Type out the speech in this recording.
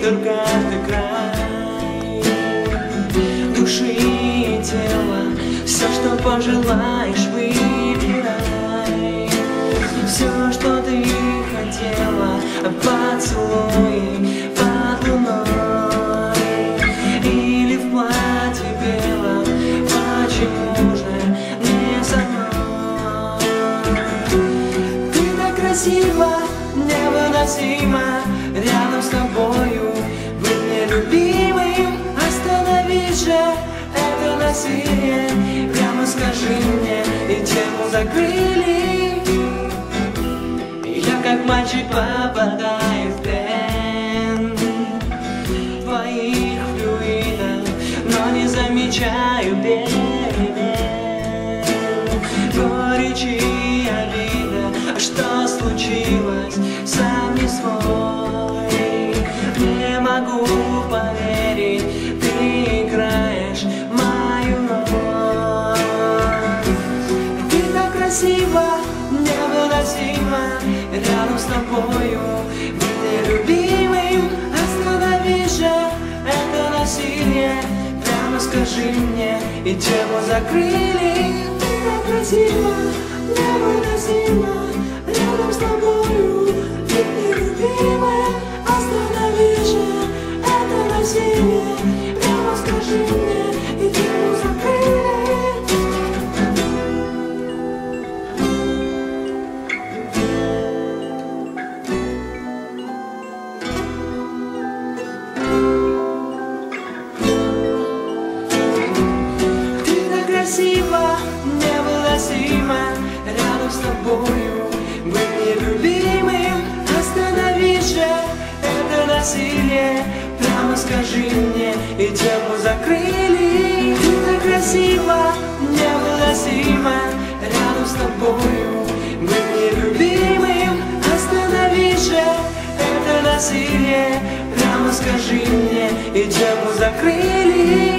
ветер каждый край Души и тела. Все, что пожелаешь, выбирай. Все, что ты хотела Поцелуй под луной Или в платье белом Почему же не со мной? Ты так красива, невыносима Рядом с тобой. Прямо скажи мне, и тему закрыли. Я как мальчик попадаю в плен. Твоих флюидов, но не замечаю перемен. Горечи и обида, что случилось, сам не свой. Не могу поверить, с тобою. Быть нелюбимым Остановись же это насилие. Прямо скажи мне, и тему закрыли. Ты так красива, невыносимо Рядом с тобою быть нелюбимым Остановись же это насилие так красива, невыносимо. Рядом с тобою быть нелюбимым Остановись же это насилие. Прямо скажи мне, и тему закрыли. Ты так красива, невыносимо. Рядом с тобою быть нелюбимым Остановись же это насилие. Прямо скажи мне, и тему закрыли